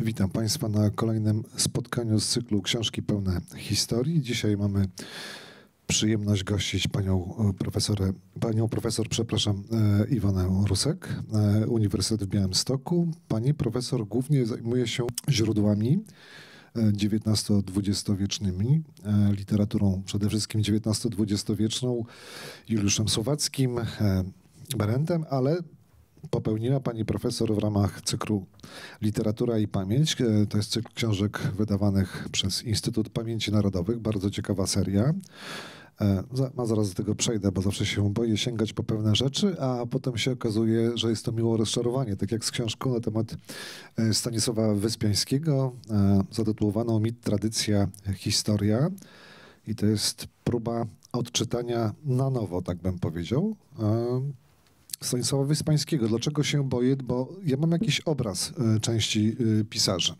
Witam Państwa na kolejnym spotkaniu z cyklu Książki pełne historii. Dzisiaj mamy przyjemność gościć panią e, profesorę, panią profesor, przepraszam, e, Iwonę Rusek, e, Uniwersytet w Białymstoku. Pani profesor głównie zajmuje się źródłami XIX-XX wiecznymi, literaturą przede wszystkim XIX-XX wieczną, Juliuszem Słowackim, Berendem, ale popełniła pani profesor w ramach cyklu Literatura i Pamięć. E, to jest cykl książek wydawanych przez Instytut Pamięci Narodowych. Bardzo ciekawa seria. Ma zaraz do tego przejdę, bo zawsze się boję sięgać po pewne rzeczy, a potem się okazuje, że jest to miło rozczarowanie. Tak jak z książką na temat e, Stanisława Wyspiańskiego, zatytułowaną Mit, Tradycja, Historia. I to jest próba odczytania na nowo, tak bym powiedział, Stanisława Wyspańskiego. Dlaczego się boję? Bo ja mam jakiś obraz e, części e, pisarzy.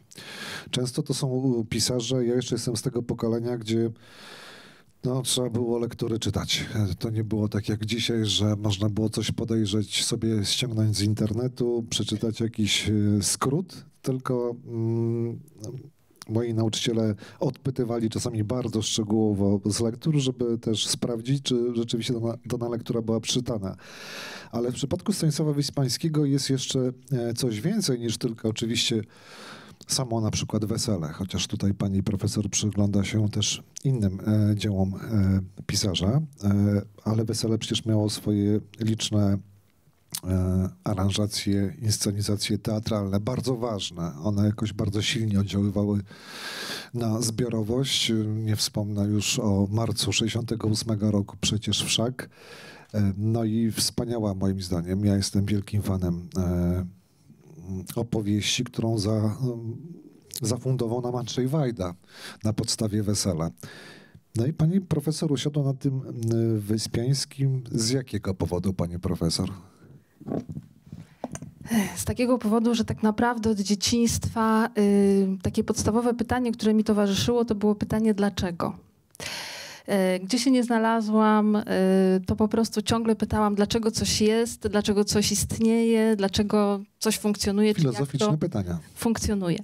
Często to są e, pisarze, ja jeszcze jestem z tego pokolenia, gdzie no, trzeba było lektury czytać. To nie było tak jak dzisiaj, że można było coś podejrzeć, sobie ściągnąć z internetu, przeczytać jakiś skrót, tylko mm, moi nauczyciele odpytywali czasami bardzo szczegółowo z lektur, żeby też sprawdzić, czy rzeczywiście dana, dana lektura była przeczytana. Ale w przypadku Stanisława Wyspańskiego jest jeszcze e, coś więcej niż tylko oczywiście samo na przykład wesele, chociaż tutaj pani profesor przygląda się też innym e, dziełom e, pisarza, e, ale wesele przecież miało swoje liczne aranżacje, inscenizacje teatralne, bardzo ważne. One jakoś bardzo silnie oddziaływały na zbiorowość. Nie wspomnę już o marcu 68 roku przecież wszak. E, no i wspaniała moim zdaniem. Ja jestem wielkim fanem e, opowieści, którą za, zafundował nam Andrzej Wajda na podstawie Wesela. No i pani profesor usiadła na tym Wyspiańskim. Z jakiego powodu, pani profesor? Z takiego powodu, że tak naprawdę od dzieciństwa y, takie podstawowe pytanie, które mi towarzyszyło, to było pytanie dlaczego. E, gdzie się nie znalazłam, e, to po prostu ciągle pytałam, dlaczego coś jest, dlaczego coś istnieje, dlaczego coś funkcjonuje. Filozoficzne pytania. Funkcjonuje.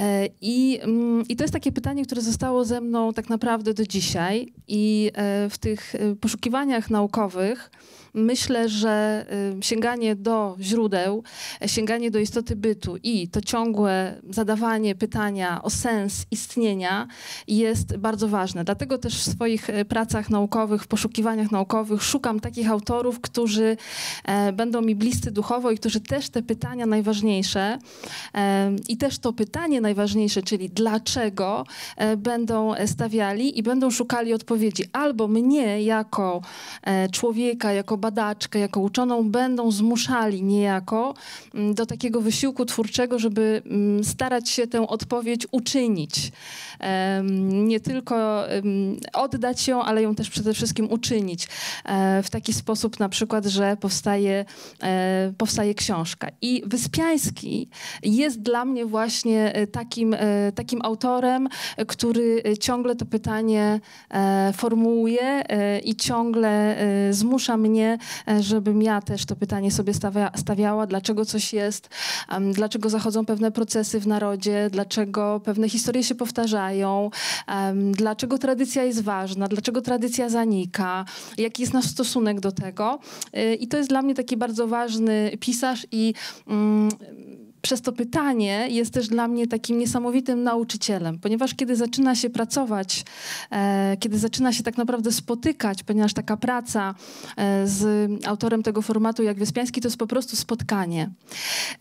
E, I, mm, I to jest takie pytanie, które zostało ze mną tak naprawdę do dzisiaj. I w tych poszukiwaniach naukowych myślę, że y, sięganie do źródeł, sięganie do istoty bytu i to ciągłe zadawanie pytania o sens istnienia jest bardzo ważne. Dlatego też w swoich pracach naukowych, w poszukiwaniach naukowych szukam takich autorów, którzy e, będą mi bliscy duchowo i którzy też te pytania najważniejsze e, i też to pytanie najważniejsze, czyli dlaczego e, będą stawiali i będą szukali odpowiedzi albo mnie jako człowieka, jako badaczkę, jako uczoną będą zmuszali niejako mm, do takiego wysiłku twórczego, żeby mm, starać się tę odpowiedź uczynić. Nie tylko oddać ją, ale ją też przede wszystkim uczynić e, w taki sposób na przykład, że powstaje, e, powstaje książka. I Wyspiański jest dla mnie właśnie e, takim, takim autorem, który ciągle to pytanie formułuje i ciągle zmusza mnie E, żebym ja też to pytanie sobie stawia, stawiała, dlaczego coś jest, dlaczego zachodzą pewne procesy w narodzie, dlaczego pewne historie się powtarzają, dlaczego tradycja jest ważna, dlaczego tradycja zanika, jaki jest nasz stosunek do tego. Y, I to jest dla mnie taki bardzo ważny pisarz i um, przez to pytanie jest też dla mnie takim niesamowitym nauczycielem, ponieważ kiedy zaczyna się pracować, e, kiedy zaczyna się tak naprawdę spotykać, ponieważ taka praca e, z autorem tego formatu jak Wyspiański to jest po prostu spotkanie.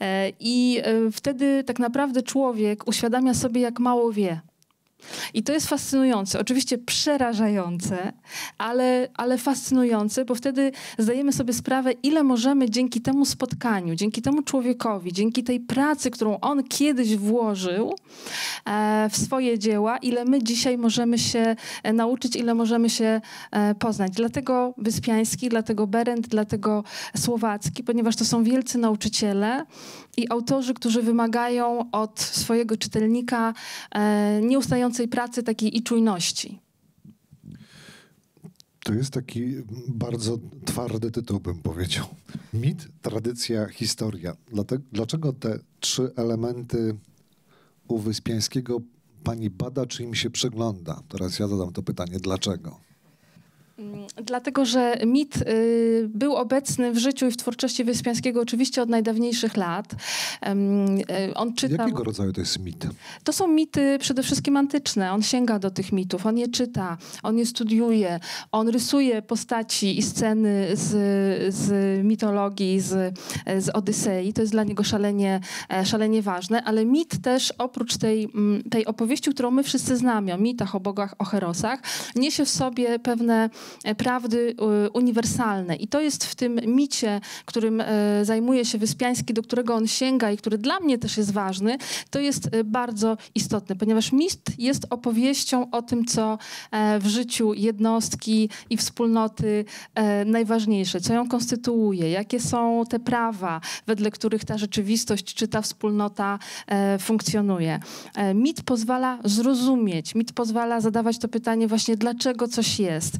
E, I wtedy tak naprawdę człowiek uświadamia sobie, jak mało wie. I to jest fascynujące, oczywiście przerażające, ale, ale fascynujące, bo wtedy zdajemy sobie sprawę, ile możemy dzięki temu spotkaniu, dzięki temu człowiekowi, dzięki tej pracy, którą on kiedyś włożył e, w swoje dzieła, ile my dzisiaj możemy się e, nauczyć, ile możemy się e, poznać. Dlatego Wyspiański, dlatego Berendt, dlatego Słowacki, ponieważ to są wielcy nauczyciele i autorzy, którzy wymagają od swojego czytelnika nieustającego pracy, takiej i czujności. To jest taki bardzo twardy tytuł, bym powiedział. Mit, tradycja, historia. Dlaczego te trzy elementy u Wyspiańskiego pani bada, czy im się przegląda? Teraz ja zadam to pytanie, dlaczego? Mm, dlatego, że mit y, był obecny w życiu i w twórczości Wyspiańskiego oczywiście od najdawniejszych lat. Y, on czytał... Jakiego rodzaju to jest mit? To są mity przede wszystkim antyczne. On sięga do tych mitów, on je czyta, on je studiuje, on rysuje postaci i sceny z, z mitologii, z, z Odysei. To jest dla niego szalenie, e, szalenie ważne, ale mit też oprócz tej, mm, tej opowieści, którą my wszyscy znamy, o mitach, o bogach, o herosach, niesie w sobie pewne prawdy e, uniwersalne. I to jest w tym micie, którym e, zajmuje się Wyspiański, do którego on sięga i który dla mnie też jest ważny, to jest bardzo istotne, ponieważ mit jest opowieścią o tym, co w życiu jednostki i wspólnoty najważniejsze, co ją konstytuuje, jakie są te prawa, wedle których ta rzeczywistość czy ta wspólnota funkcjonuje. Mit pozwala zrozumieć, mit pozwala zadawać to pytanie właśnie, dlaczego coś jest,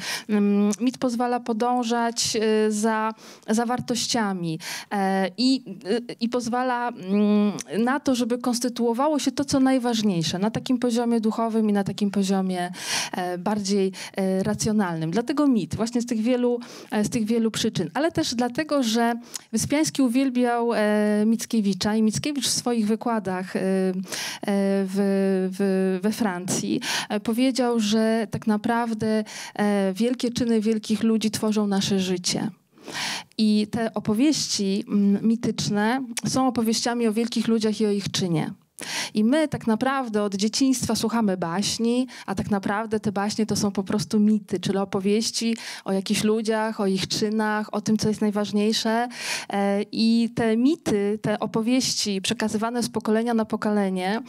mit pozwala podążać y, za, za wartościami e, i, y, i pozwala mm, na to, żeby konstytuowało się to, co najważniejsze na takim poziomie duchowym i na takim poziomie e, bardziej e, racjonalnym. Dlatego mit, właśnie z tych wielu, z tych wielu przyczyn, ale też dlatego, że Wyspiański uwielbiał Mickiewicza i Mickiewicz w swoich wykładach w, w, we Francji powiedział, że tak naprawdę wielkie czyny wielkich ludzi tworzą nasze życie. I te opowieści mm, mityczne są opowieściami o wielkich ludziach i o ich czynie. I my tak naprawdę od dzieciństwa słuchamy baśni, a tak naprawdę te baśnie to są po prostu mity, czyli opowieści o jakichś ludziach, o ich czynach, o tym, co jest najważniejsze. E, I te mity, te opowieści przekazywane z pokolenia na pokolenie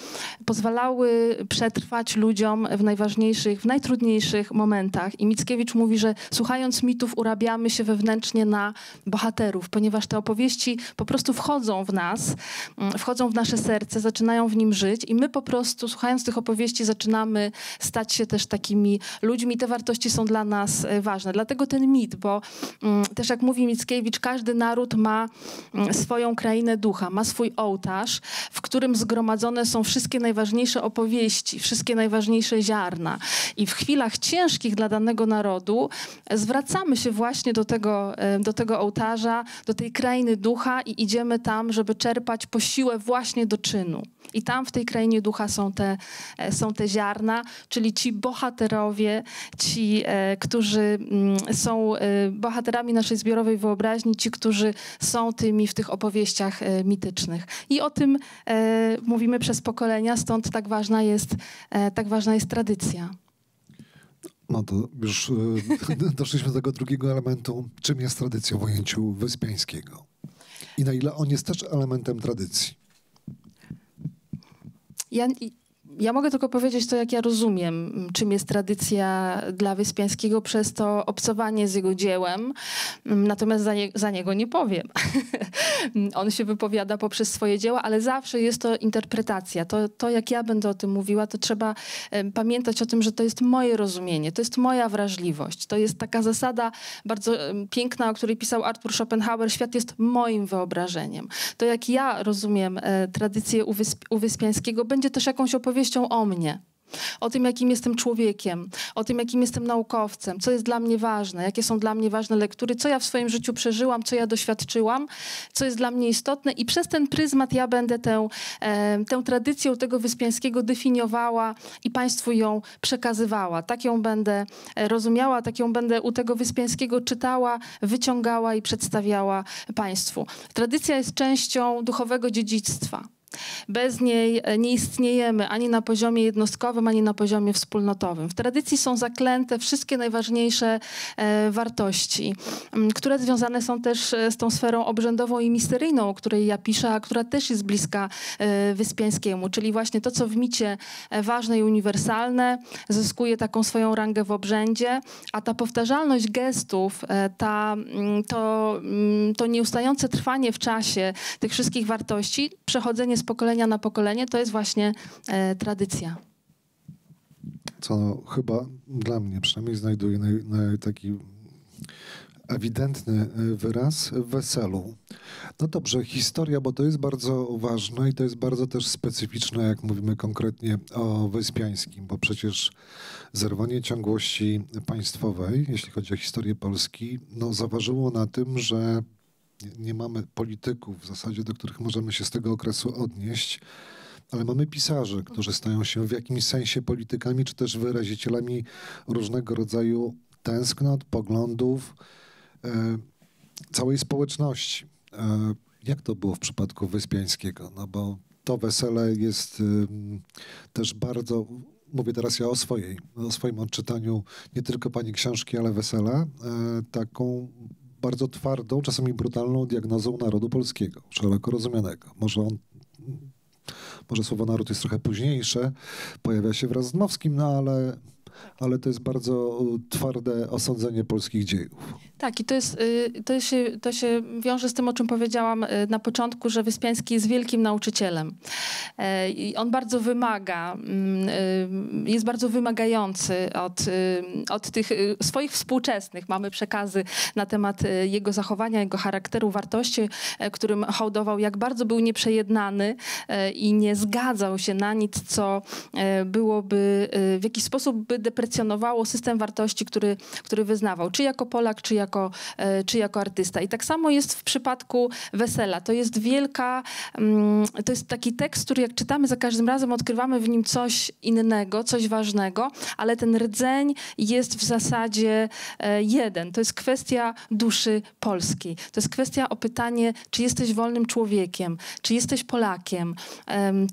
pozwalały przetrwać ludziom w najważniejszych, w najtrudniejszych momentach. I Mickiewicz mówi, że słuchając mitów urabiamy się wewnętrznie na bohaterów, ponieważ te opowieści po prostu wchodzą w nas, mm, wchodzą w nasze serce, zaczynają w nim żyć i my po prostu, słuchając tych opowieści, zaczynamy stać się też takimi ludźmi. Te wartości są dla nas e, ważne. Dlatego ten mit, bo mm, też jak mówi Mickiewicz, każdy naród ma mm, swoją krainę ducha, ma swój ołtarz, w którym zgromadzone są wszystkie najważniejsze opowieści, wszystkie najważniejsze ziarna. I w chwilach ciężkich dla danego narodu zwracamy się właśnie do tego, e, do tego ołtarza, do tej krainy ducha i idziemy tam, żeby czerpać posiłę właśnie do czynu. I tam w tej krainie ducha są te, e, są te ziarna, czyli ci bohaterowie, ci, e, którzy mm, są e, bohaterami naszej zbiorowej wyobraźni, ci, którzy są tymi w tych opowieściach mitycznych. I o tym mówimy przez pokolenia, stąd tak ważna jest, tak ważna jest tradycja. No to już doszliśmy do tego drugiego elementu. Czym jest tradycja w ujęciu Wyspiańskiego? I na ile on jest też elementem tradycji? Ja, ja mogę tylko powiedzieć to, jak ja rozumiem, czym jest tradycja dla Wyspiańskiego przez to obcowanie z jego dziełem, natomiast za, nie, za niego nie powiem. On się wypowiada poprzez swoje dzieła, ale zawsze jest to interpretacja. To, to, jak ja będę o tym mówiła, to trzeba pamiętać o tym, że to jest moje rozumienie, to jest moja wrażliwość. To jest taka zasada bardzo piękna, o której pisał Arthur Schopenhauer, świat jest moim wyobrażeniem. To, jak ja rozumiem e, tradycję u, Wysp u Wyspiańskiego, będzie też jakąś opowieścią opowieścią o mnie. O tym, jakim jestem człowiekiem, o tym, jakim jestem naukowcem, co jest dla mnie ważne, jakie są dla mnie ważne lektury, co ja w swoim życiu przeżyłam, co ja doświadczyłam, co jest dla mnie istotne. I przez ten pryzmat ja będę tę, e, tę tradycję tego Wyspiańskiego definiowała i Państwu ją przekazywała. Tak ją będę e, rozumiała, tak ją będę u tego Wyspiańskiego czytała, wyciągała i przedstawiała Państwu. Tradycja jest częścią duchowego dziedzictwa. Bez niej e, nie istniejemy ani na poziomie jednostkowym, ani na poziomie wspólnotowym. W tradycji są zaklęte wszystkie najważniejsze e, wartości, które związane są też e, z tą sferą obrzędową i misteryjną, o której ja piszę, a która też jest bliska Wyspiańskiemu, czyli właśnie to, co w micie ważne i uniwersalne, zyskuje taką swoją rangę w obrzędzie, a ta powtarzalność gestów, ta, to, to nieustające trwanie w czasie tych wszystkich wartości, przechodzenie z pokolenia na pokolenie, to jest właśnie e, tradycja. Co no, chyba dla mnie przynajmniej znajduje naj, naj, taki ewidentny wyraz w weselu. No dobrze, historia, bo to jest bardzo ważne i to jest bardzo też specyficzne, jak mówimy konkretnie o Wyspiańskim, bo przecież zerwanie ciągłości państwowej, jeśli chodzi o historię Polski, no zaważyło na tym, że nie mamy polityków w zasadzie, do których możemy się z tego okresu odnieść, ale mamy pisarzy, którzy stają się w jakimś sensie politykami, czy też wyrazicielami różnego rodzaju tęsknot, poglądów e, całej społeczności. E, jak to było w przypadku Wyspiańskiego? No bo to wesele jest y, też bardzo, mówię teraz ja o swojej, o swoim odczytaniu nie tylko pani książki, ale wesela, y, taką bardzo twardą, czasami brutalną diagnozą narodu polskiego, szeroko rozumianego. Może on może słowo naród jest trochę późniejsze, pojawia się wraz z Dmowskim, no ale, ale to jest bardzo twarde osądzenie polskich dziejów. Tak, i to, jest, y, to, się, to się wiąże z tym, o czym powiedziałam y, na początku, że Wyspiański jest wielkim nauczycielem. E, I on bardzo wymaga, mm, y, jest bardzo wymagający od, od tych swoich współczesnych. Mamy przekazy na temat jego zachowania, jego charakteru, wartości, e, którym hołdował, jak bardzo był nieprzejednany e, i nie zgadzał się na nic, co byłoby, w jakiś sposób by deprecjonowało system wartości, który, który wyznawał, czy jako Polak, czy jako e, czy jako artysta. I tak samo jest w przypadku Wesela. To jest wielka, mm, to jest taki tekst, który jak czytamy za każdym razem, odkrywamy w nim coś innego, coś ważnego, ale ten rdzeń jest w zasadzie e, jeden. To jest kwestia duszy polskiej. To jest kwestia o pytanie, czy jesteś wolnym człowiekiem, czy jesteś Polakiem,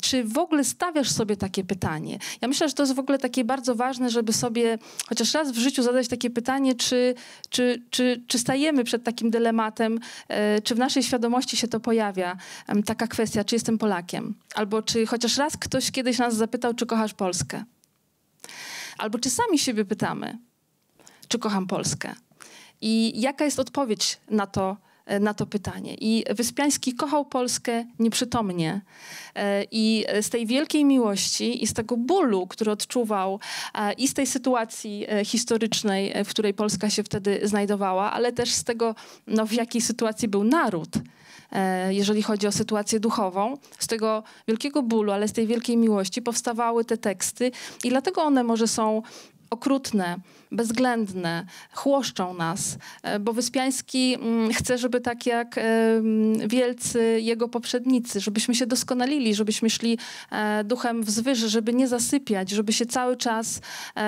czy w ogóle stawiasz sobie takie pytanie. Ja myślę, że to jest w ogóle takie bardzo ważne, żeby sobie chociaż raz w życiu zadać takie pytanie, czy, czy, czy czy, stajemy przed takim dylematem, e, czy w naszej świadomości się to pojawia, taka kwestia, czy jestem Polakiem? Albo czy chociaż raz ktoś kiedyś nas zapytał, czy kochasz Polskę? Albo czy sami siebie pytamy, czy kocham Polskę? I jaka jest odpowiedź na to, na to pytanie. I Wyspiański kochał Polskę nieprzytomnie. E, I z tej wielkiej miłości i z tego bólu, który odczuwał e, i z tej sytuacji historycznej, w której Polska się wtedy znajdowała, ale też z tego, no, w jakiej sytuacji był naród jeżeli chodzi o sytuację duchową. Z tego wielkiego bólu, ale z tej wielkiej miłości powstawały te teksty i dlatego one może są okrutne, bezwzględne, chłoszczą nas, e, bo Wyspiański mm, chce, żeby tak jak e, wielcy jego poprzednicy, żebyśmy się doskonalili, żebyśmy szli e, duchem wzwyż, żeby nie zasypiać, żeby się cały czas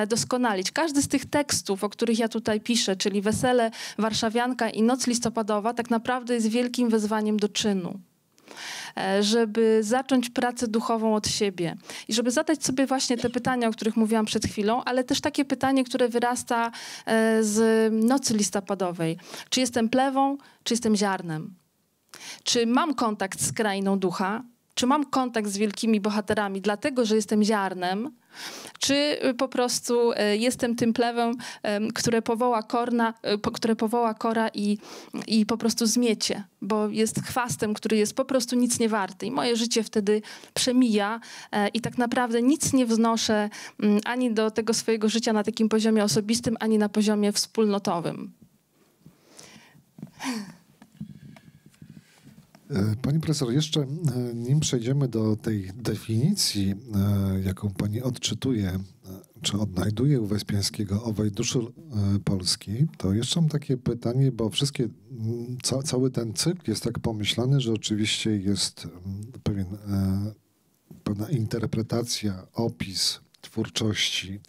doskonalić. Każdy z tych tekstów, o których ja tutaj piszę, czyli Wesele, Warszawianka i Noc listopadowa, tak naprawdę jest wielkim wezwaniem do czynu. E, żeby zacząć pracę duchową od siebie i żeby zadać sobie właśnie te pytania, o których mówiłam przed chwilą, ale też takie pytanie, które wyrasta e, z nocy listopadowej. Czy jestem plewą, czy jestem ziarnem? Czy mam kontakt z krainą ducha? Czy mam kontakt z wielkimi bohaterami, dlatego że jestem ziarnem, czy po prostu e, jestem tym plewem, które powoła korna, e, które powoła kora i, i po prostu zmiecie, bo jest chwastem, który jest po prostu nic nie warty. I moje życie wtedy przemija e, i tak naprawdę nic nie wznoszę mm, ani do tego swojego życia na takim poziomie osobistym, ani na poziomie wspólnotowym. E, pani profesor, jeszcze e, nim przejdziemy do tej definicji, e, jaką pani odczytuje, czy odnajduje u Wespiańskiego owej duszy polskiej, to jeszcze mam takie pytanie, bo wszystkie, ca, cały ten cykl jest tak pomyślany, że oczywiście jest pewien, pewna interpretacja, opis twórczości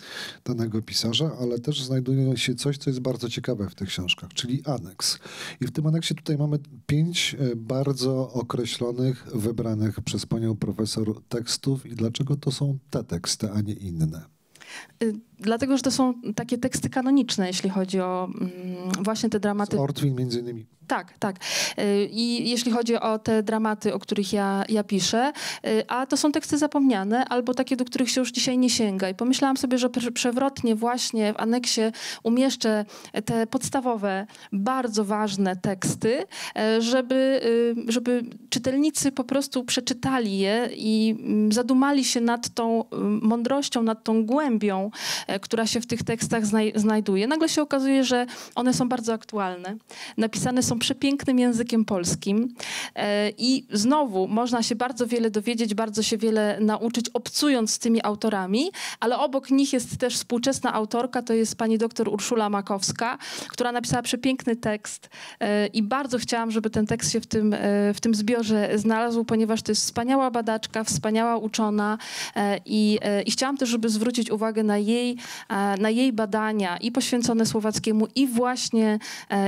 danego pisarza, ale też znajduje się coś, co jest bardzo ciekawe w tych książkach, czyli aneks. I w tym aneksie tutaj mamy pięć e, bardzo określonych, wybranych przez panią profesor tekstów i dlaczego to są te teksty, a nie inne. Y, dlatego, że to są takie teksty kanoniczne, jeśli chodzi o mm, właśnie te dramaty. Ortwin między innymi. Tak, tak. Y, I jeśli chodzi o te dramaty, o których ja, ja piszę, y, a to są teksty zapomniane albo takie, do których się już dzisiaj nie sięga. I pomyślałam sobie, że przewrotnie właśnie w aneksie umieszczę te podstawowe, bardzo ważne teksty, y, żeby, żeby czytelnicy po prostu przeczytali je i mm, zadumali się nad tą mądrością, nad tą głębią, która się w tych tekstach znaj znajduje. Nagle się okazuje, że one są bardzo aktualne. Napisane są przepięknym językiem polskim. E, i znowu można się bardzo wiele dowiedzieć, bardzo się wiele nauczyć, obcując z tymi autorami, ale obok nich jest też współczesna autorka, to jest pani doktor Urszula Makowska, która napisała przepiękny tekst e, i bardzo chciałam, żeby ten tekst się w tym, e, w tym zbiorze znalazł, ponieważ to jest wspaniała badaczka, wspaniała uczona i, i chciałam też, żeby zwrócić uwagę na jej, na jej badania i poświęcone słowackiemu i właśnie,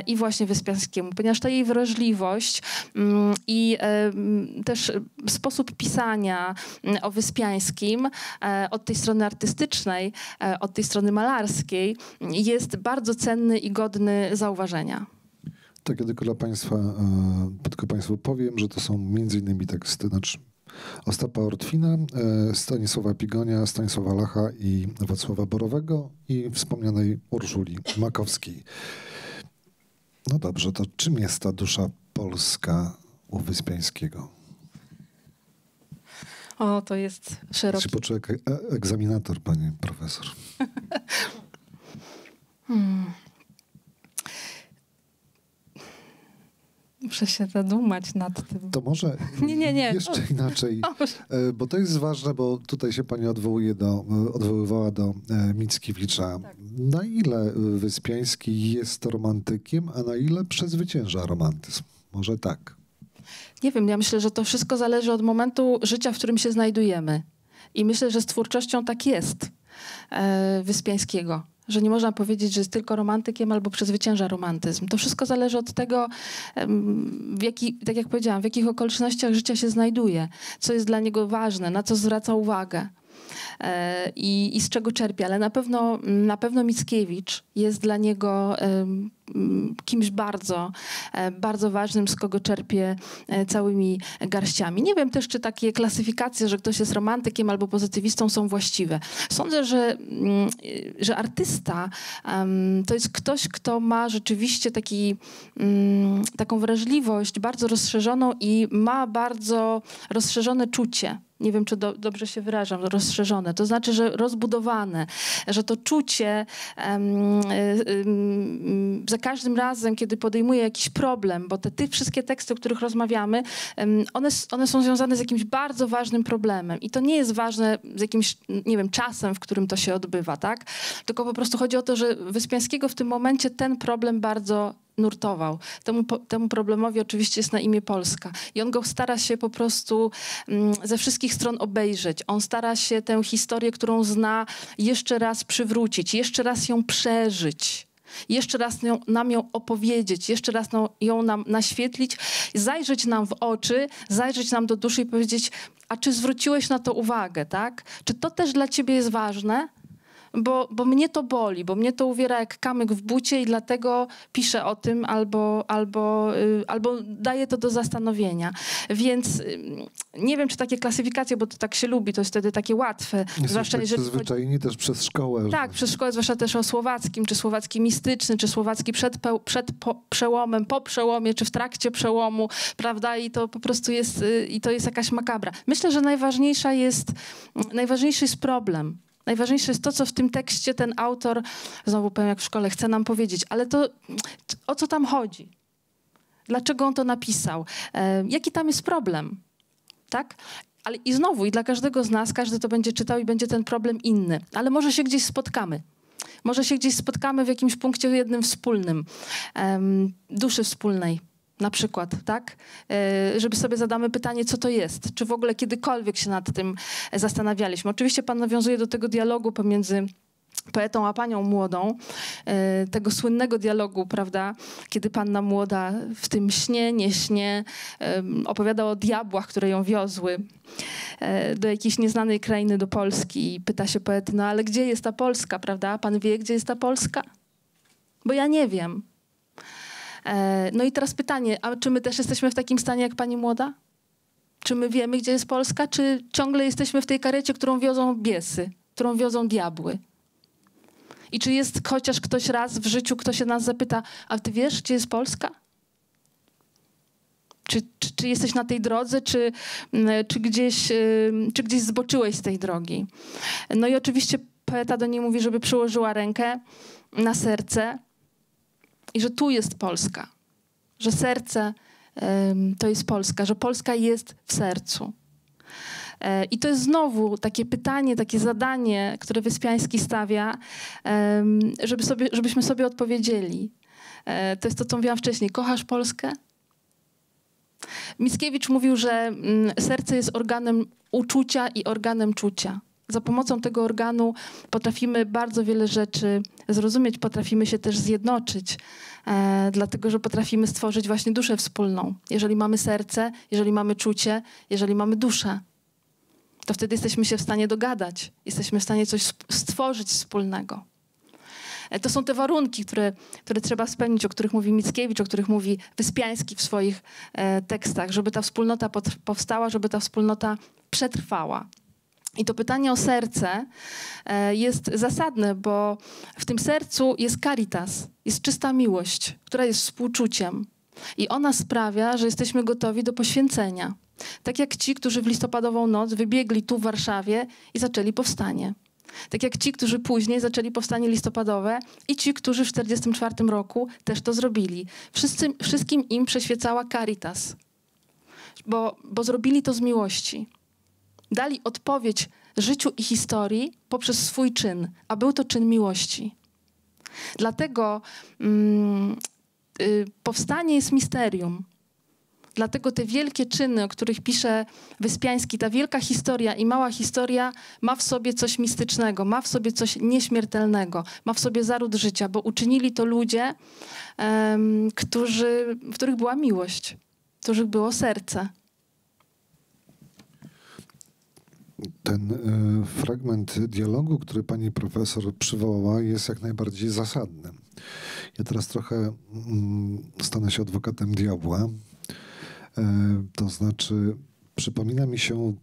i właśnie wyspiańskiemu ponieważ ta jej wrażliwość mm, i też sposób pisania mm, o Wyspiańskim e, od tej strony artystycznej, e, od tej strony malarskiej jest bardzo cenny i godny zauważenia. Tak, ja tylko dla Państwa, e, tylko Państwu powiem, że to są między innymi teksty, znaczy Ostapa Ortwina, Stanisława Pigonia, Stanisława Lacha i Wacława Borowego i wspomnianej Urszuli Makowskiej. No dobrze, to czym jest ta dusza polska u Wyspiańskiego? O, to jest szeroki... Się poczuł jak egzaminator, pani profesor. hmm. Muszę się zadumać nad tym. To może nie, nie, nie. jeszcze inaczej, e, bo to jest ważne, bo tutaj się pani odwołuje do, odwoływała do e, Mickiewicza. Tak. Na ile Wyspiański jest romantykiem, a na ile przezwycięża romantyzm? Może tak. Nie wiem, ja myślę, że to wszystko zależy od momentu życia, w którym się znajdujemy. I myślę, że z twórczością tak jest e, Wyspiańskiego że nie można powiedzieć, że jest tylko romantykiem albo przezwycięża romantyzm. To wszystko zależy od tego, w jaki, tak jak powiedziałam, w jakich okolicznościach życia się znajduje, co jest dla niego ważne, na co zwraca uwagę. E, I, i, z czego czerpie, ale na pewno, na pewno Mickiewicz jest dla niego kimś bardzo, e, bardzo ważnym, z kogo czerpie e, całymi garściami. Nie wiem też, czy takie klasyfikacje, że ktoś jest romantykiem albo pozytywistą są właściwe. Sądzę, że, mm, że artysta to jest ktoś, kto ma rzeczywiście taki, mm, taką wrażliwość bardzo rozszerzoną i ma bardzo rozszerzone czucie nie wiem, czy do, dobrze się wyrażam, rozszerzone. To znaczy, że rozbudowane, że to czucie um, um, za każdym razem, kiedy podejmuje jakiś problem, bo te, te wszystkie teksty, o których rozmawiamy, one, one są związane z jakimś bardzo ważnym problemem. I to nie jest ważne z jakimś, nie wiem, czasem, w którym to się odbywa, tak? Tylko po prostu chodzi o to, że Wyspiańskiego w tym momencie ten problem bardzo nurtował. Temu, temu problemowi oczywiście jest na imię Polska. I on go stara się po prostu ze wszystkich stron obejrzeć. On stara się tę historię, którą zna, jeszcze raz przywrócić, jeszcze raz ją przeżyć. Jeszcze raz nam ją opowiedzieć, jeszcze raz ją nam naświetlić, zajrzeć nam w oczy, zajrzeć nam do duszy i powiedzieć, a czy zwróciłeś na to uwagę, tak? Czy to też dla ciebie jest ważne? Bo, bo mnie to boli, bo mnie to uwiera jak kamyk w bucie i dlatego piszę o tym albo, albo, y, albo daję to do zastanowienia. Więc y, nie wiem, czy takie klasyfikacje, bo to tak się lubi, to jest wtedy takie łatwe. zwłaszcza tak jeżeli przyzwyczajeni też przez szkołę. Tak, przez szkołę, zwłaszcza też o słowackim, czy słowacki mistyczny, czy słowacki przed, przed po, przełomem, po przełomie, czy w trakcie przełomu, prawda? I to po prostu jest, y, i to jest jakaś makabra. Myślę, że najważniejsza jest, najważniejszy jest problem. Najważniejsze jest to, co w tym tekście ten autor, znowu powiem jak w szkole, chce nam powiedzieć, ale to o co tam chodzi? Dlaczego on to napisał? E, jaki tam jest problem? Tak? Ale i znowu, i dla każdego z nas, każdy to będzie czytał i będzie ten problem inny. Ale może się gdzieś spotkamy. Może się gdzieś spotkamy w jakimś punkcie jednym wspólnym, duszy wspólnej na przykład, tak? E, żeby sobie zadamy pytanie, co to jest? Czy w ogóle kiedykolwiek się nad tym zastanawialiśmy? Oczywiście pan nawiązuje do tego dialogu pomiędzy poetą a panią młodą, e, tego słynnego dialogu, prawda, kiedy panna młoda w tym śnie, nie śnie, opowiada o diabłach, które ją wiozły e, do jakiejś nieznanej krainy, do Polski i pyta się poety, no ale gdzie jest ta Polska, prawda? Pan wie, gdzie jest ta Polska? Bo ja nie wiem. E, no i teraz pytanie, a czy my też jesteśmy w takim stanie jak pani młoda? Czy my wiemy, gdzie jest Polska, czy ciągle jesteśmy w tej karecie, którą wiozą biesy, którą wiozą diabły? I czy jest chociaż ktoś raz w życiu, kto się nas zapyta, a ty wiesz, gdzie jest Polska? Czy, czy, czy, jesteś na tej drodze, czy, mm, czy, gdzieś, czy gdzieś zboczyłeś z tej drogi? No i oczywiście poeta do niej mówi, żeby przyłożyła rękę na serce i że tu jest Polska, że serce to jest Polska, że Polska jest w sercu. E, I to jest znowu takie pytanie, takie zadanie, które Wyspiański stawia, żeby sobie, żebyśmy sobie odpowiedzieli. E, to jest to, co mówiłam wcześniej. Kochasz Polskę? Mickiewicz mówił, że mm, serce jest organem uczucia i organem czucia. Za pomocą tego organu potrafimy bardzo wiele rzeczy zrozumieć, potrafimy się też zjednoczyć, e, dlatego że potrafimy stworzyć właśnie duszę wspólną. Jeżeli mamy serce, jeżeli mamy czucie, jeżeli mamy duszę, to wtedy jesteśmy się w stanie dogadać, jesteśmy w stanie coś stworzyć wspólnego. E, to są te warunki, które, które trzeba spełnić, o których mówi Mickiewicz, o których mówi Wyspiański w swoich e, tekstach, żeby ta wspólnota powstała, żeby ta wspólnota przetrwała. I to pytanie o serce e, jest zasadne, bo w tym sercu jest caritas, jest czysta miłość, która jest współczuciem. I ona sprawia, że jesteśmy gotowi do poświęcenia. Tak jak ci, którzy w listopadową noc wybiegli tu w Warszawie i zaczęli powstanie. Tak jak ci, którzy później zaczęli powstanie listopadowe i ci, którzy w 1944 roku też to zrobili. Wszyscy, wszystkim im przeświecała caritas, bo, bo zrobili to z miłości. Dali odpowiedź życiu i historii poprzez swój czyn, a był to czyn miłości. Dlatego mm, y, powstanie jest misterium. Dlatego te wielkie czyny, o których pisze Wyspiański, ta wielka historia i mała historia ma w sobie coś mistycznego, ma w sobie coś nieśmiertelnego, ma w sobie zaród życia, bo uczynili to ludzie, um, którzy, w których była miłość, w których było serce. Ten y, fragment dialogu, który pani profesor przywołała, jest jak najbardziej zasadny. Ja teraz trochę y, stanę się adwokatem diabła. Y, to znaczy, przypomina mi się,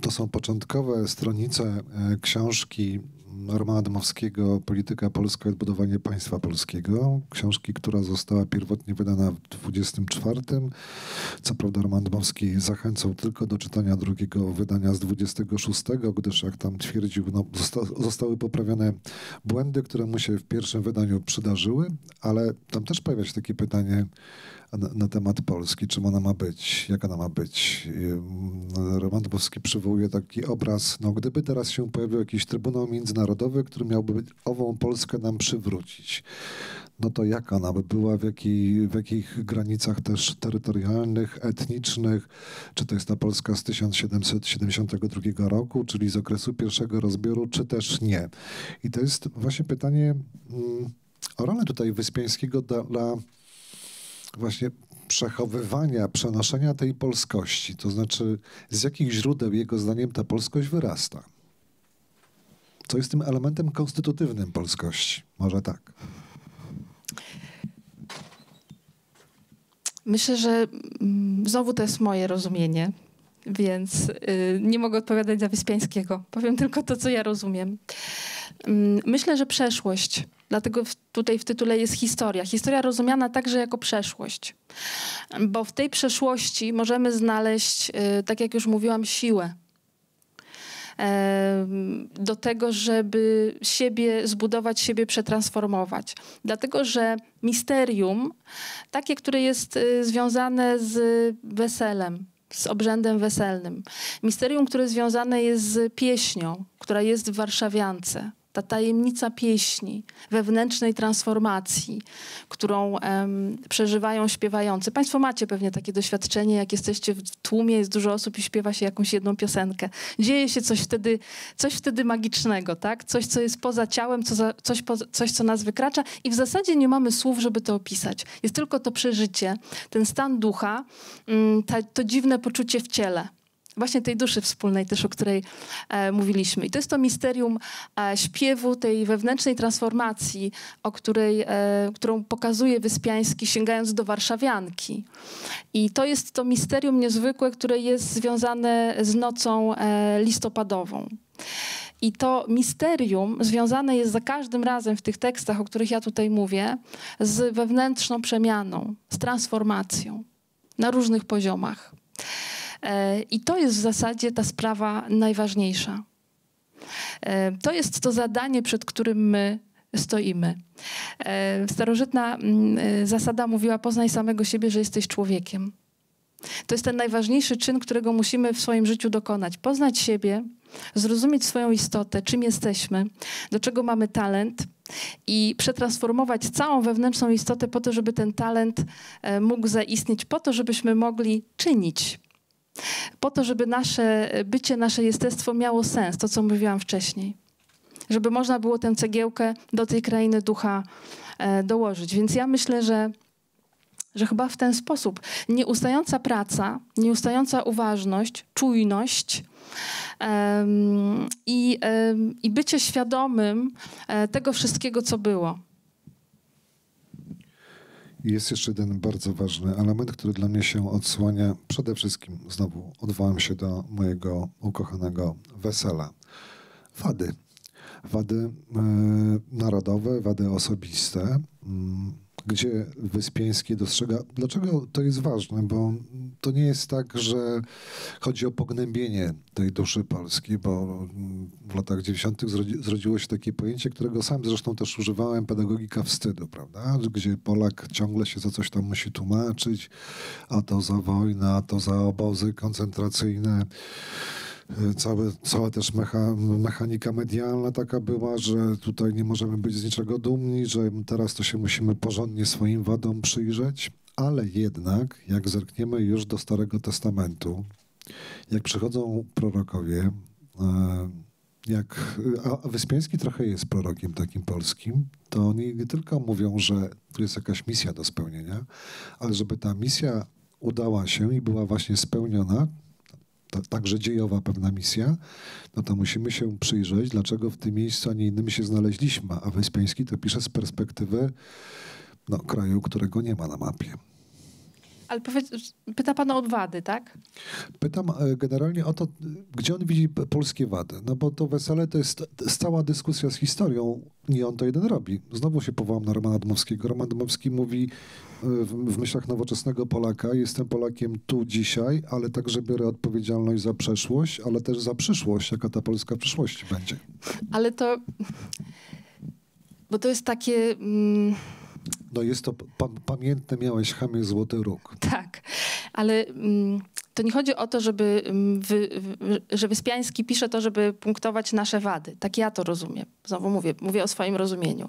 to są początkowe stronice książki Romana Dmowskiego Polityka Polska i odbudowanie państwa polskiego. Książki, która została pierwotnie wydana w 24. Co prawda Roman Dmowski zachęcał tylko do czytania drugiego wydania z 26, gdyż jak tam twierdził, no, zosta zostały poprawione błędy, które mu się w pierwszym wydaniu przydarzyły, ale tam też pojawia się takie pytanie, na, na, temat Polski, czym ona ma być, jak ona ma być. Mm, Roman Dmowski przywołuje taki obraz, no gdyby teraz się pojawił jakiś Trybunał Międzynarodowy, który miałby ową Polskę nam przywrócić, no to jak ona by była, w, jakiej, w jakich granicach też terytorialnych, etnicznych, czy to jest ta Polska z 1772 roku, czyli z okresu pierwszego rozbioru, czy też nie. I to jest właśnie pytanie mm, o rolę tutaj Wyspiańskiego dla, dla właśnie przechowywania, przenoszenia tej polskości, to znaczy z jakich źródeł jego zdaniem ta polskość wyrasta. Co jest tym elementem konstytutywnym polskości? Może tak. Myślę, że mm, znowu to jest moje rozumienie, więc y, nie mogę odpowiadać za Wyspiańskiego. Powiem tylko to, co ja rozumiem. Mm, myślę, że przeszłość Dlatego tutaj w tytule jest historia. Historia rozumiana także jako przeszłość. Bo w tej przeszłości możemy znaleźć, y, tak jak już mówiłam, siłę do tego, żeby siebie zbudować, siebie przetransformować. Dlatego, że misterium, takie, które jest y, związane z weselem, z obrzędem weselnym, misterium, które związane jest z pieśnią, która jest w Warszawiance, ta tajemnica pieśni, wewnętrznej transformacji, którą um, przeżywają śpiewający. Państwo macie pewnie takie doświadczenie, jak jesteście w tłumie, jest dużo osób i śpiewa się jakąś jedną piosenkę. Dzieje się coś wtedy, coś wtedy magicznego, tak? Coś, co jest poza ciałem, co za, coś, coś, co nas wykracza i w zasadzie nie mamy słów, żeby to opisać. Jest tylko to przeżycie, ten stan ducha, um, ta, to dziwne poczucie w ciele. Właśnie tej duszy wspólnej też, o której e, mówiliśmy. I to jest to misterium e, śpiewu, tej wewnętrznej transformacji, o której, e, którą pokazuje Wyspiański, sięgając do warszawianki. I to jest to misterium niezwykłe, które jest związane z nocą e, listopadową. I to misterium związane jest za każdym razem w tych tekstach, o których ja tutaj mówię, z wewnętrzną przemianą, z transformacją na różnych poziomach. E, I to jest w zasadzie ta sprawa najważniejsza. E, to jest to zadanie, przed którym my stoimy. E, starożytna mm, zasada mówiła: poznaj samego siebie, że jesteś człowiekiem. To jest ten najważniejszy czyn, którego musimy w swoim życiu dokonać. Poznać siebie, zrozumieć swoją istotę, czym jesteśmy, do czego mamy talent i przetransformować całą wewnętrzną istotę po to, żeby ten talent mógł zaistnieć, po to, żebyśmy mogli czynić po to, żeby nasze bycie, nasze jestestwo miało sens, to co mówiłam wcześniej. Żeby można było tę cegiełkę do tej krainy ducha e, dołożyć. Więc ja myślę, że, że chyba w ten sposób nieustająca praca, nieustająca uważność, czujność, i, i bycie świadomym um, tego wszystkiego, co było. Jest jeszcze jeden bardzo ważny element, który dla mnie się odsłania. Przede wszystkim znowu odwołam się do mojego ukochanego wesela. Wady. Wady e, narodowe, wady osobiste. Mm, gdzie Wyspiański dostrzega. Dlaczego to jest ważne? Bo to nie jest tak, że chodzi o pognębienie tej duszy polskiej, bo w latach 90. zrodziło się takie pojęcie, którego sam zresztą też używałem, pedagogika wstydu, prawda? Gdzie Polak ciągle się za coś tam musi tłumaczyć, a to za wojnę, a to za obozy koncentracyjne całe, cała też mecha, mechanika medialna taka była, że tutaj nie możemy być z niczego dumni, że teraz to się musimy porządnie swoim wadom przyjrzeć, ale jednak jak zerkniemy już do Starego Testamentu, jak przychodzą prorokowie, e, jak, a Wyspiański trochę jest prorokiem takim polskim, to oni nie tylko mówią, że tu jest jakaś misja do spełnienia, ale żeby ta misja udała się i była właśnie spełniona, także dziejowa pewna misja, no to musimy się przyjrzeć, dlaczego w tym miejscu, a nie innym się znaleźliśmy. A Wyspiański to pisze z perspektywy no, kraju, którego nie ma na mapie. Ale powiedz, pyta pan o wady, tak? Pytam e, generalnie o to, gdzie on widzi polskie wady. No bo to wesele to jest stała dyskusja z historią. Nie on to jeden robi. Znowu się powołam na Romana Dmowskiego. Roman Dmowski mówi e, w, w myślach nowoczesnego Polaka, jestem Polakiem tu dzisiaj, ale także biorę odpowiedzialność za przeszłość, ale też za przyszłość, jaka ta Polska w przyszłości będzie. Ale to... Bo to jest takie... Mm no jest to pa pamiętne, miałeś chamie złoty róg. Tak, ale mm, to nie chodzi o to, żeby, mm, wy, że Wyspiański pisze to, żeby punktować nasze wady. Tak ja to rozumiem. Znowu mówię, mówię o swoim rozumieniu.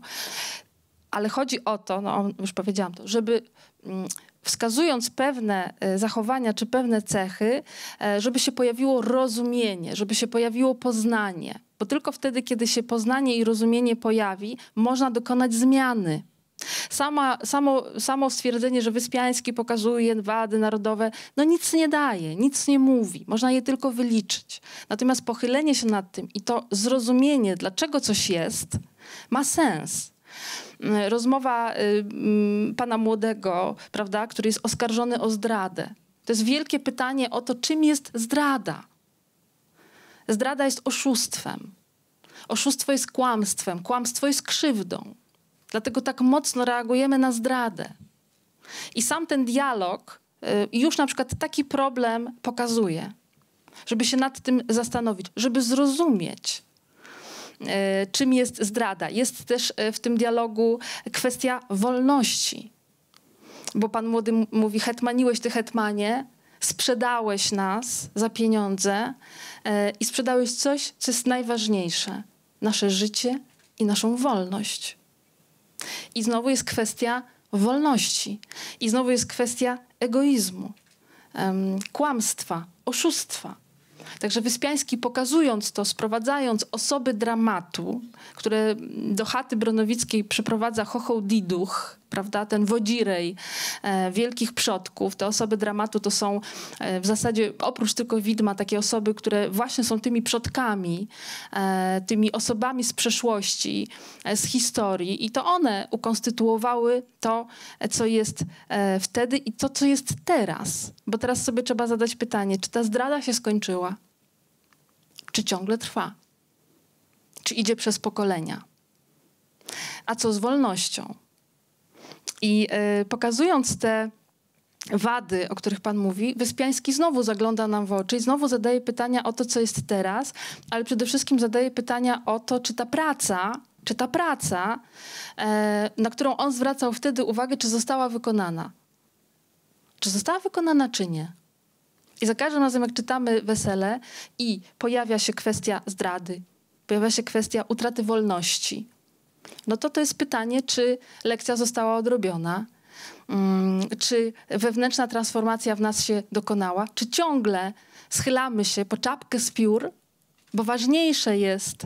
Ale chodzi o to, no już powiedziałam to, żeby mm, wskazując pewne e, zachowania czy pewne cechy, e, żeby się pojawiło rozumienie, żeby się pojawiło poznanie. Bo tylko wtedy, kiedy się poznanie i rozumienie pojawi, można dokonać zmiany. Sama, samo, samo stwierdzenie, że Wyspiański pokazuje wady narodowe, no nic nie daje, nic nie mówi. Można je tylko wyliczyć. Natomiast pochylenie się nad tym i to zrozumienie, dlaczego coś jest, ma sens rozmowa y, mm, pana młodego, prawda, który jest oskarżony o zdradę. To jest wielkie pytanie o to, czym jest zdrada. Zdrada jest oszustwem. Oszustwo jest kłamstwem, kłamstwo jest krzywdą. Dlatego tak mocno reagujemy na zdradę. I sam ten dialog y, już na przykład taki problem pokazuje, żeby się nad tym zastanowić, żeby zrozumieć, y, czym jest zdrada. Jest też y, w tym dialogu kwestia wolności. Bo pan młody mówi, hetmaniłeś ty hetmanie, sprzedałeś nas za pieniądze i sprzedałeś coś, co jest najważniejsze. Nasze życie i naszą wolność. I znowu jest kwestia wolności. I znowu jest kwestia egoizmu, um, kłamstwa, oszustwa. Także Wyspiański pokazując to, sprowadzając osoby dramatu, które do chaty Bronowickiej przyprowadza chochoł diduch, prawda? Ten wodzirej e, wielkich przodków, te osoby dramatu to są e, w zasadzie oprócz tylko widma takie osoby, które właśnie są tymi przodkami, e, tymi osobami z przeszłości, z historii i to one ukonstytuowały to, co jest wtedy i to, co jest teraz. Bo teraz sobie trzeba zadać pytanie, czy ta zdrada się skończyła? Czy ciągle trwa? Czy idzie przez pokolenia? A co z wolnością? I y, pokazując te wady, o których Pan mówi, Wyspiański znowu zagląda nam w oczy i znowu zadaje pytania o to, co jest teraz, ale przede wszystkim zadaje pytania o to, czy ta praca, czy ta praca, e, na którą on zwracał wtedy uwagę, czy została wykonana. Czy została wykonana, czy nie. I za każdym razem, jak czytamy wesele i pojawia się kwestia zdrady, pojawia się kwestia utraty wolności, no to to jest pytanie, czy lekcja została odrobiona, mm, czy wewnętrzna transformacja w nas się dokonała, czy ciągle schylamy się po czapkę z piór, bo ważniejsze jest,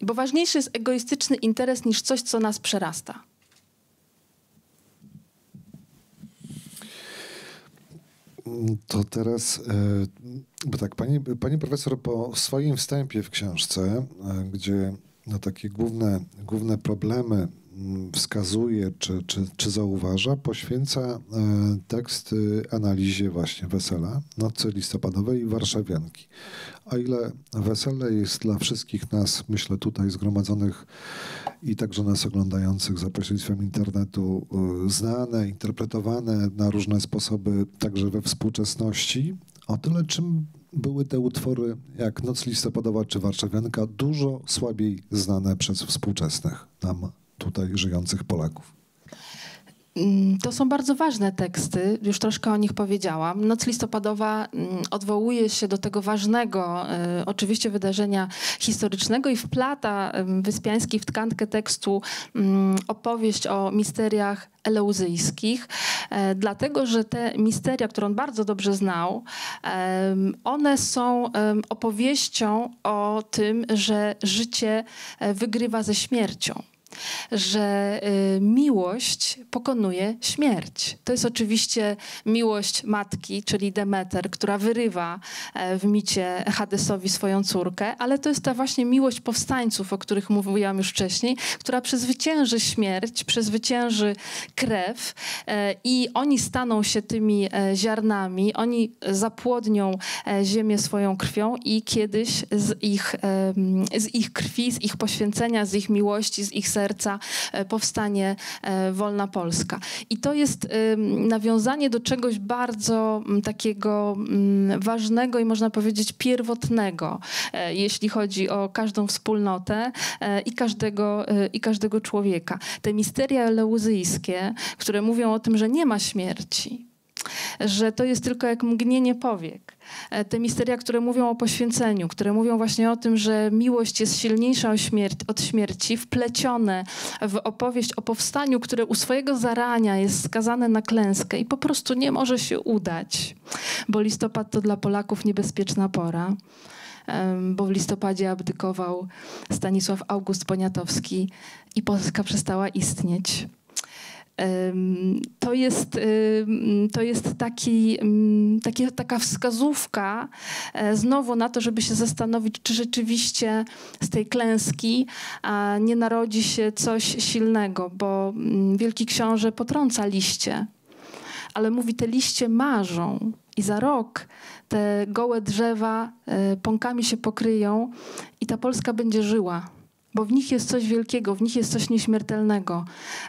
bo ważniejszy jest egoistyczny interes niż coś, co nas przerasta. To teraz, e, bo tak, pani, pani profesor po swoim wstępie w książce, e, gdzie na takie główne, główne problemy mm, wskazuje czy, czy, czy zauważa, poświęca e, tekst analizie właśnie Wesela, Nocy Listopadowej i Warszawianki. A ile wesele jest dla wszystkich nas, myślę tutaj zgromadzonych i także nas oglądających za pośrednictwem internetu, e, znane, interpretowane na różne sposoby, także we współczesności, o tyle czym były te utwory jak Noc Listopadowa czy Warszawianka dużo słabiej znane przez współczesnych nam tutaj żyjących Polaków. Mm, to są bardzo ważne teksty, już troszkę o nich powiedziałam. Noc listopadowa mm, odwołuje się do tego ważnego, e, oczywiście wydarzenia historycznego i wplata Wyspiański w tkankę tekstu mm, opowieść o misteriach eleuzyjskich, e, dlatego że te misteria, które on bardzo dobrze znał, one są opowieścią o tym, że życie e, wygrywa ze śmiercią że y, miłość pokonuje śmierć. To jest oczywiście miłość matki, czyli Demeter, która wyrywa e, w micie Hadesowi swoją córkę, ale to jest ta właśnie miłość powstańców, o których mówiłam już wcześniej, która przezwycięży śmierć, przezwycięży krew e, i oni staną się tymi e, ziarnami, oni zapłodnią ziemię swoją krwią i kiedyś z ich, z ich krwi, z ich poświęcenia, z ich miłości, z ich e, powstanie e, wolna Polska. I to jest nawiązanie do czegoś bardzo takiego ważnego i można powiedzieć pierwotnego, e, jeśli chodzi o każdą wspólnotę i każdego, i każdego człowieka. Te misteria eleuzyjskie, które mówią o tym, że nie ma śmierci, że to jest tylko jak mgnienie powiek. E, te misteria, które mówią o poświęceniu, które mówią właśnie o tym, że miłość jest silniejsza od śmierci, wplecione w opowieść o powstaniu, które u swojego zarania jest skazane na klęskę i po prostu nie może się udać, bo listopad to dla Polaków niebezpieczna pora bo w listopadzie abdykował Stanisław August Poniatowski i Polska przestała istnieć to jest, to jest taki, taki, taka wskazówka e, znowu na to, żeby się zastanowić, czy rzeczywiście z tej klęski nie narodzi się coś silnego, bo Wielki Książę potrąca liście, ale mówi, te liście marzą i za rok te gołe drzewa e, pąkami się pokryją i ta Polska będzie żyła bo w nich jest coś wielkiego, w nich jest coś nieśmiertelnego.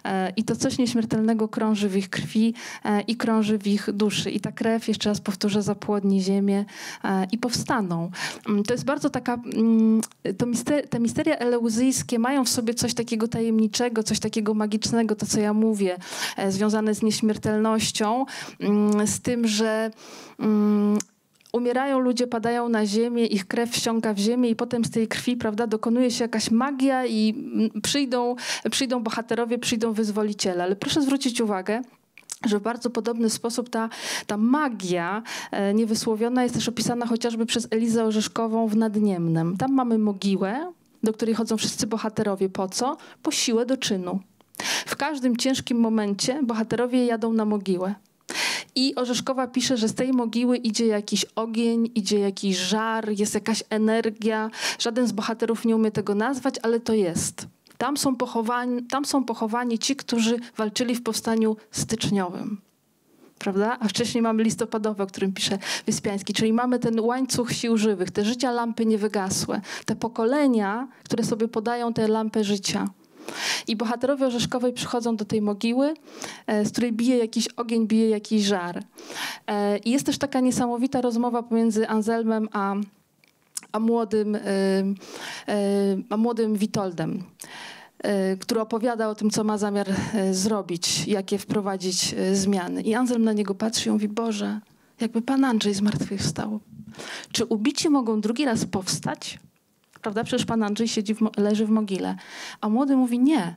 E, I to coś nieśmiertelnego krąży w ich krwi e, i krąży w ich duszy. I ta krew, jeszcze raz powtórzę, zapłodni ziemię e, i powstaną. Mm, to jest bardzo taka, mm, to mister, te misteria eleuzyjskie mają w sobie coś takiego tajemniczego, coś takiego magicznego, to co ja mówię, związane z nieśmiertelnością, mm, z tym, że umierają ludzie, padają na ziemię, ich krew wsiąka w ziemię i potem z tej krwi, prawda, dokonuje się jakaś magia i mm, przyjdą, przyjdą bohaterowie, przyjdą wyzwoliciele. Ale proszę zwrócić uwagę, że w bardzo podobny sposób ta, ta magia e, niewysłowiona jest też opisana chociażby przez Elizę Orzeszkową w Nadniemnem. Tam mamy mogiłę, do której chodzą wszyscy bohaterowie. Po co? Po siłę do czynu. W każdym ciężkim momencie bohaterowie jadą na mogiłę. I Orzeszkowa pisze, że z tej mogiły idzie jakiś ogień, idzie jakiś żar, jest jakaś energia. Żaden z bohaterów nie umie tego nazwać, ale to jest. Tam są pochowani, tam są pochowani ci, którzy walczyli w powstaniu styczniowym prawda? A wcześniej mamy listopadowe, o którym pisze Wyspiański, czyli mamy ten łańcuch sił żywych, te życia lampy niewygasłe, te pokolenia, które sobie podają tę lampę życia. I bohaterowie Orzeszkowej przychodzą do tej mogiły, e, z której bije jakiś ogień, bije jakiś żar. E, I jest też taka niesamowita rozmowa pomiędzy Anselmem a, a, młodym, e, a młodym Witoldem który opowiada o tym, co ma zamiar zrobić, jakie wprowadzić zmiany. I Anselm na niego patrzy i mówi, Boże, jakby Pan Andrzej zmartwychwstał. Czy ubici mogą drugi raz powstać? Prawda? Przecież pan Andrzej siedzi w, leży w mogile. A młody mówi nie,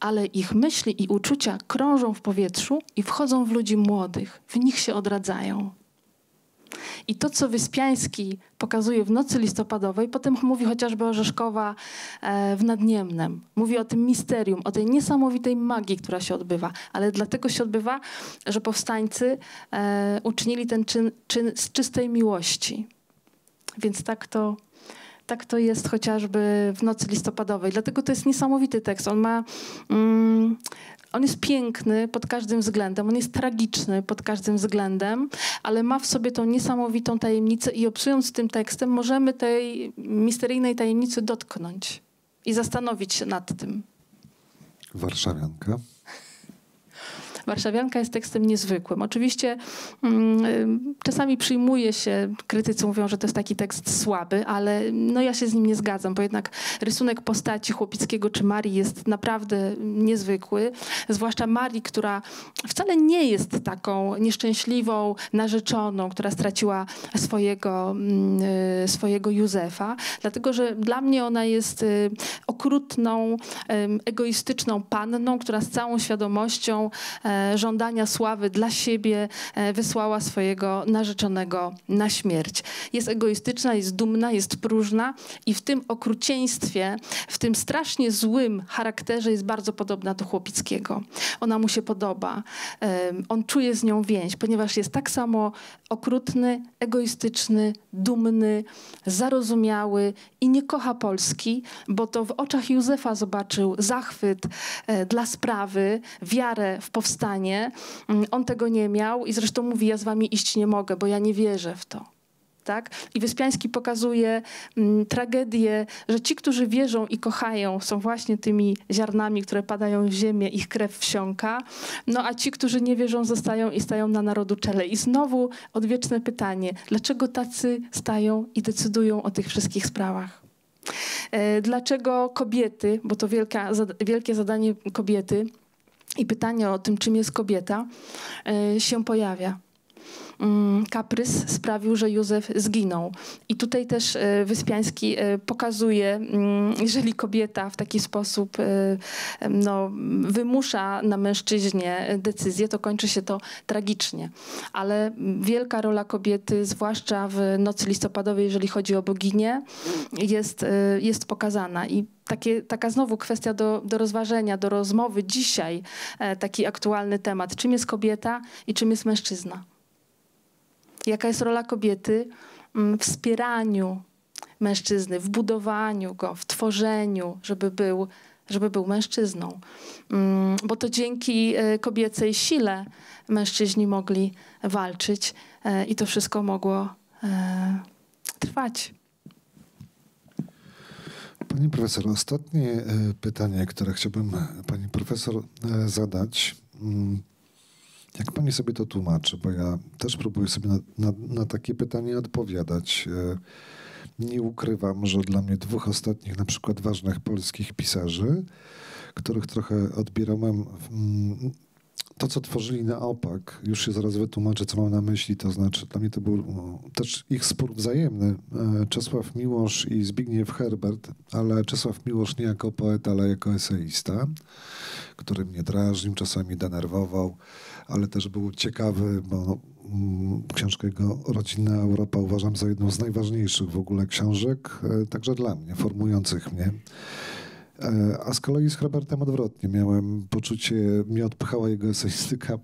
ale ich myśli i uczucia krążą w powietrzu i wchodzą w ludzi młodych. W nich się odradzają. I to, co Wyspiański pokazuje w nocy listopadowej, potem mówi chociażby o Rzeszkowa e, w Nadniemnem. Mówi o tym misterium, o tej niesamowitej magii, która się odbywa. Ale dlatego się odbywa, że powstańcy e, uczynili ten czyn, czyn z czystej miłości. Więc tak to tak to jest chociażby w nocy listopadowej. Dlatego to jest niesamowity tekst. On ma. Mm, on jest piękny pod każdym względem, on jest tragiczny pod każdym względem, ale ma w sobie tą niesamowitą tajemnicę i obsując tym tekstem możemy tej misteryjnej tajemnicy dotknąć i zastanowić się nad tym. Warszawianka. Warszawianka jest tekstem niezwykłym. Oczywiście mm, czasami przyjmuje się, krytycy mówią, że to jest taki tekst słaby, ale no ja się z nim nie zgadzam, bo jednak rysunek postaci Chłopickiego czy Marii jest naprawdę niezwykły. Zwłaszcza Marii, która wcale nie jest taką nieszczęśliwą narzeczoną, która straciła swojego, mm, y, swojego Józefa, dlatego że dla mnie ona jest y, okrutną, egoistyczną panną, która z całą świadomością e, żądania sławy dla siebie e, wysłała swojego narzeczonego na śmierć. Jest egoistyczna, jest dumna, jest próżna i w tym okrucieństwie, w tym strasznie złym charakterze jest bardzo podobna do Chłopickiego. Ona mu się podoba. On czuje z nią więź, ponieważ jest tak samo okrutny, egoistyczny, dumny, zarozumiały i nie kocha Polski, bo to w oczach Józefa zobaczył zachwyt e, dla sprawy, wiarę w powstanie stanie. Mm, on tego nie miał i zresztą mówi, ja z wami iść nie mogę, bo ja nie wierzę w to. Tak? I Wyspiański pokazuje mm, tragedię, że ci, którzy wierzą i kochają, są właśnie tymi ziarnami, które padają w ziemię, ich krew wsiąka, no a ci, którzy nie wierzą, zostają i stają na narodu czele. I znowu odwieczne pytanie, dlaczego tacy stają i decydują o tych wszystkich sprawach? E, dlaczego kobiety, bo to wielka, wielkie zadanie kobiety, i pytanie o tym, czym jest kobieta, e, się pojawia. Mm, kaprys sprawił, że Józef zginął. I tutaj też e, Wyspiański e, pokazuje, mm, jeżeli kobieta w taki sposób no, wymusza na mężczyźnie decyzję, to kończy się to tragicznie. Ale wielka rola kobiety, zwłaszcza w nocy listopadowej, jeżeli chodzi o boginię, jest, jest pokazana. I takie, taka znowu kwestia do, do rozważenia, do rozmowy dzisiaj, e, taki aktualny temat. Czym jest kobieta i czym jest mężczyzna? Jaka jest rola kobiety w wspieraniu mężczyzny, w budowaniu go, w tworzeniu, żeby był, żeby był mężczyzną. Mm, bo to dzięki e, kobiecej sile mężczyźni mogli walczyć e, i to wszystko mogło trwać. Pani profesor, ostatnie e, pytanie, które chciałbym pani profesor e, zadać. Mm, jak pani sobie to tłumaczy? Bo ja też próbuję sobie na, na, na takie pytanie odpowiadać. E, nie ukrywam, że dla mnie dwóch ostatnich, na przykład ważnych polskich pisarzy, których trochę odbierałem mm, to, co tworzyli na opak, już się zaraz wytłumaczę, co mam na myśli, to znaczy dla mnie to był no, też ich spór wzajemny. E, Czesław Miłosz i Zbigniew Herbert, ale Czesław Miłosz nie jako poeta, ale jako eseista, który mnie drażnił, czasami denerwował, ale też był ciekawy, bo mm, książkę jego Rodzinna Europa uważam za jedną z najważniejszych w ogóle książek, e, także dla mnie, formujących mnie. E, a z kolei z Herbertem odwrotnie. Miałem poczucie, mnie odpychała jego eseistyka.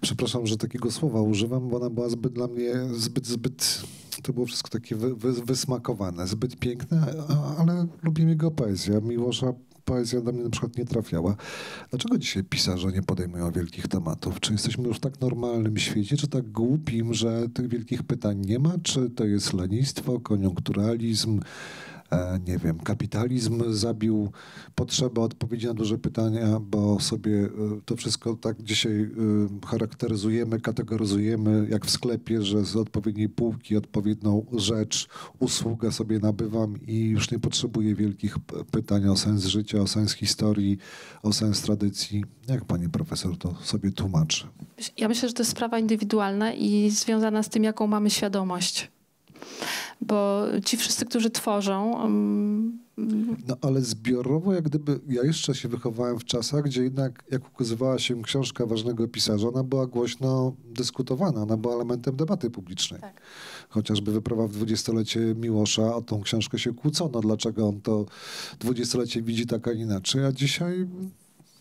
Przepraszam, że takiego słowa używam, bo ona była zbyt dla mnie, zbyt, zbyt, to było wszystko takie wy, wy, wysmakowane, zbyt piękne, ale lubię jego poezję. Miłosza poezja do mnie na przykład nie trafiała. Dlaczego dzisiaj pisarze nie podejmują wielkich tematów? Czy jesteśmy już w tak normalnym świecie, czy tak głupim, że tych wielkich pytań nie ma? Czy to jest lenistwo, koniunkturalizm? E, nie wiem, kapitalizm zabił potrzebę odpowiedzi na duże pytania, bo sobie e, to wszystko tak dzisiaj e, charakteryzujemy, kategoryzujemy, jak w sklepie, że z odpowiedniej półki odpowiednią rzecz, usługę sobie nabywam i już nie potrzebuję wielkich pytań o sens życia, o sens historii, o sens tradycji. Jak pani profesor to sobie tłumaczy? Ja myślę, że to jest sprawa indywidualna i związana z tym, jaką mamy świadomość bo ci wszyscy, którzy tworzą. Um, no ale zbiorowo, jak gdyby, ja jeszcze się wychowałem w czasach, gdzie jednak jak ukazywała się książka ważnego pisarza, ona była głośno dyskutowana, ona była elementem debaty publicznej. Tak. Chociażby wyprawa w dwudziestolecie Miłosza, o tą książkę się kłócono, dlaczego on to dwudziestolecie widzi tak, a inaczej, a dzisiaj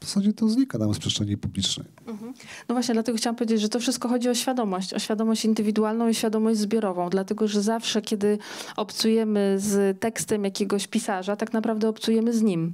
w zasadzie to znika nam z przestrzeni publicznej. Mhm. No właśnie, dlatego chciałam powiedzieć, że to wszystko chodzi o świadomość, o świadomość indywidualną i świadomość zbiorową, dlatego że zawsze, kiedy obcujemy z tekstem jakiegoś pisarza, tak naprawdę obcujemy z nim.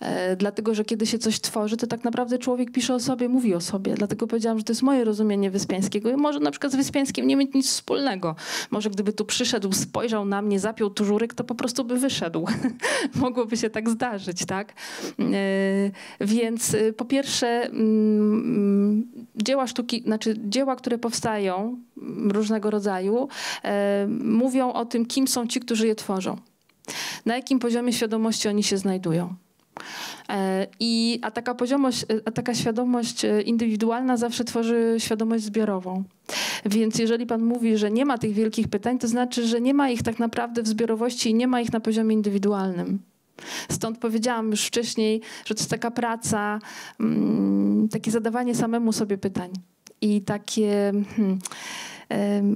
E, dlatego że kiedy się coś tworzy, to tak naprawdę człowiek pisze o sobie, mówi o sobie. Dlatego powiedziałam, że to jest moje rozumienie Wyspiańskiego. I może na przykład z Wyspiańskim nie mieć nic wspólnego. Może gdyby tu przyszedł, spojrzał na mnie, zapiął tużurek, to po prostu by wyszedł. Mogłoby się tak zdarzyć, tak? E, więc e, po pierwsze mm, dzieła sztuki, znaczy dzieła, które powstają mm, różnego rodzaju, mówią o tym, kim są ci, którzy je tworzą. Na jakim poziomie świadomości oni się znajdują. E, I, a, taka poziomość, a taka świadomość e, indywidualna zawsze tworzy świadomość zbiorową. Więc jeżeli pan mówi, że nie ma tych wielkich pytań, to znaczy, że nie ma ich tak naprawdę w zbiorowości i nie ma ich na poziomie indywidualnym. Stąd powiedziałam już wcześniej, że to jest taka praca, mm, takie zadawanie samemu sobie pytań i takie hmm,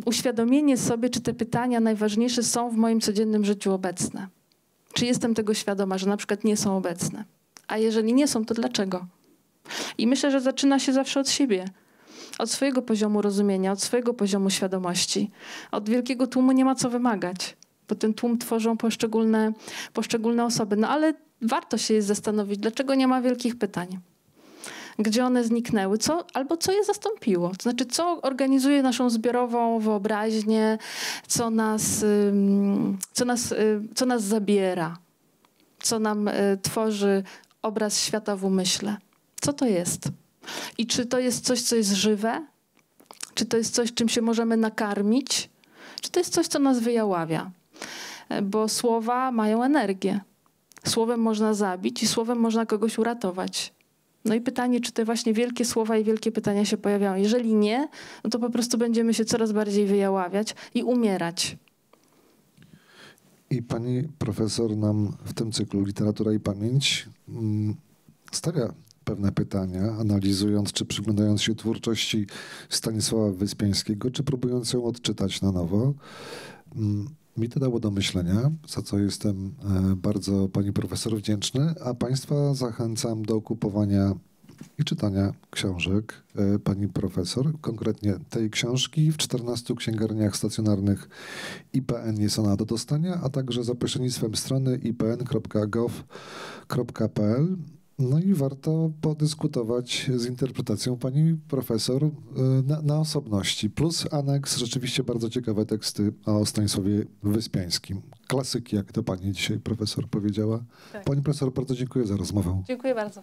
uświadomienie sobie, czy te pytania najważniejsze są w moim codziennym życiu obecne. Czy jestem tego świadoma, że na przykład nie są obecne? A jeżeli nie są, to dlaczego? I myślę, że zaczyna się zawsze od siebie. Od swojego poziomu rozumienia, od swojego poziomu świadomości. Od wielkiego tłumu nie ma co wymagać, bo ten tłum tworzą poszczególne, poszczególne osoby. No ale warto się jest zastanowić, dlaczego nie ma wielkich pytań gdzie one zniknęły, co, albo co je zastąpiło. To znaczy, co organizuje naszą zbiorową wyobraźnię, co nas, co nas, y, co nas zabiera, co nam y, tworzy obraz świata w umyśle. Co to jest? I czy to jest coś, co jest żywe? Czy to jest coś, czym się możemy nakarmić? Czy to jest coś, co nas wyjaławia? Bo słowa mają energię. Słowem można zabić i słowem można kogoś uratować. No i pytanie, czy te właśnie wielkie słowa i wielkie pytania się pojawiają. Jeżeli nie, no to po prostu będziemy się coraz bardziej wyjaławiać i umierać. I pani profesor nam w tym cyklu Literatura i Pamięć mm, stawia pewne pytania, analizując czy przyglądając się twórczości Stanisława Wyspiańskiego, czy próbując ją odczytać na nowo. Mi to dało do myślenia, za co jestem e, bardzo pani profesor wdzięczny, a państwa zachęcam do kupowania i czytania książek e, pani profesor, konkretnie tej książki w 14 księgarniach stacjonarnych IPN jest ona do dostania, a także za pośrednictwem strony ipn.gov.pl no i warto podyskutować z interpretacją pani profesor y, na, na, osobności. Plus aneks, rzeczywiście bardzo ciekawe teksty o Stanisławie Wyspiańskim. Klasyki, jak to pani dzisiaj profesor powiedziała. Tak. Pani profesor, bardzo dziękuję za rozmowę. Dziękuję bardzo.